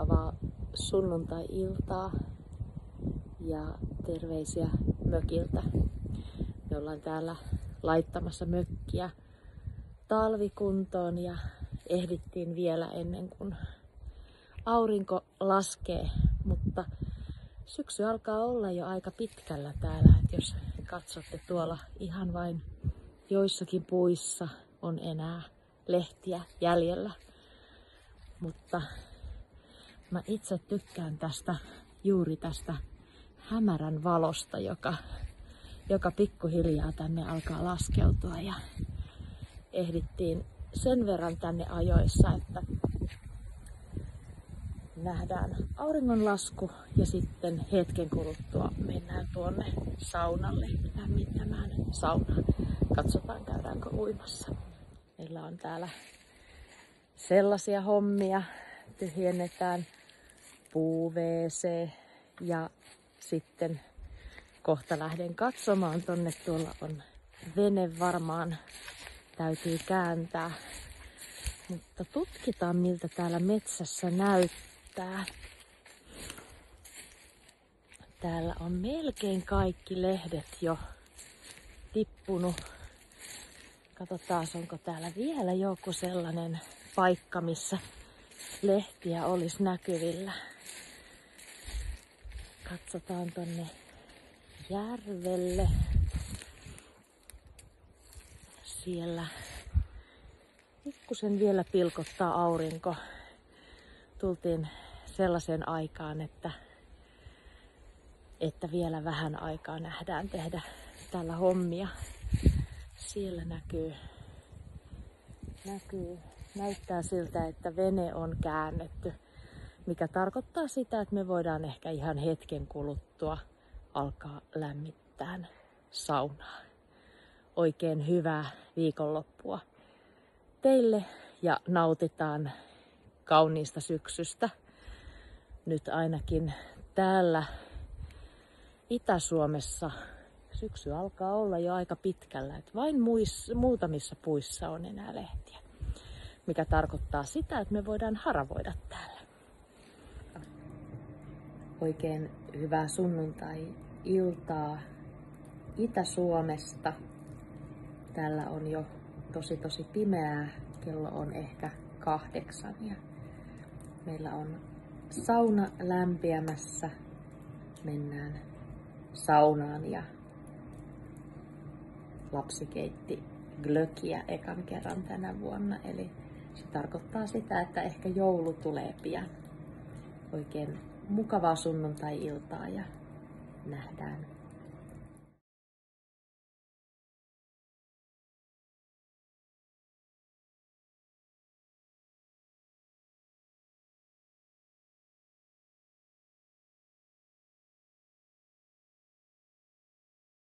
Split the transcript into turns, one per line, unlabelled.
mukavaa sunnuntai-iltaa ja terveisiä mökiltä. Me ollaan täällä laittamassa mökkiä talvikuntoon ja ehdittiin vielä ennen kuin aurinko laskee, mutta syksy alkaa olla jo aika pitkällä täällä. Et jos katsotte tuolla ihan vain joissakin puissa on enää lehtiä jäljellä. Mutta mä itse tykkään tästä juuri tästä hämärän valosta, joka, joka pikkuhiljaa tänne alkaa laskeutua ja ehdittiin sen verran tänne ajoissa, että nähdään auringonlasku ja sitten hetken kuluttua mennään tuonne saunalle lämmittämään saunaa. Katsotaan käydäänkö uimassa. Meillä on täällä sellaisia hommia. Tyhjennetään puu ja sitten kohta lähden katsomaan tonne. Tuolla on vene varmaan täytyy kääntää. Mutta tutkitaan miltä täällä metsässä näyttää. Täällä on melkein kaikki lehdet jo tippunut. Katsotaan, onko täällä vielä joku sellainen paikka, missä lehtiä olisi näkyvillä. Katsotaan tonne järvelle. Siellä pikkusen vielä pilkottaa aurinko. Tultiin sellaiseen aikaan, että, että vielä vähän aikaa nähdään tehdä täällä hommia. Siellä näkyy, näkyy, näyttää siltä, että vene on käännetty, mikä tarkoittaa sitä, että me voidaan ehkä ihan hetken kuluttua alkaa lämmittää saunaa. Oikein hyvää viikonloppua teille ja nautitaan kauniista syksystä. Nyt ainakin täällä Itä-Suomessa syksy alkaa olla jo aika pitkällä. Että vain muissa, muutamissa puissa on enää lehtiä. Mikä tarkoittaa sitä, että me voidaan haravoida täällä. Oikein hyvää sunnuntai-iltaa Itä-Suomesta. Täällä on jo tosi tosi pimeää. Kello on ehkä kahdeksan ja meillä on sauna lämpiämässä. Mennään saunaan ja lapsi keitti glökiä ekan kerran tänä vuonna. Eli se tarkoittaa sitä, että ehkä joulu tulee pian. Oikein mukavaa sunnuntai-iltaa ja nähdään